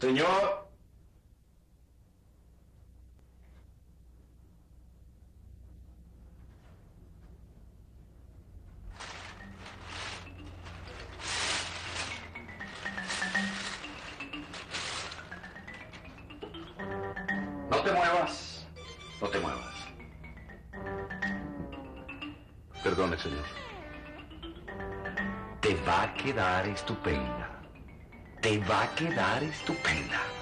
Señor. No te muevas. No te muevas. Perdone, señor. Te va a quedar estupenda. Te va a quedar estupenda.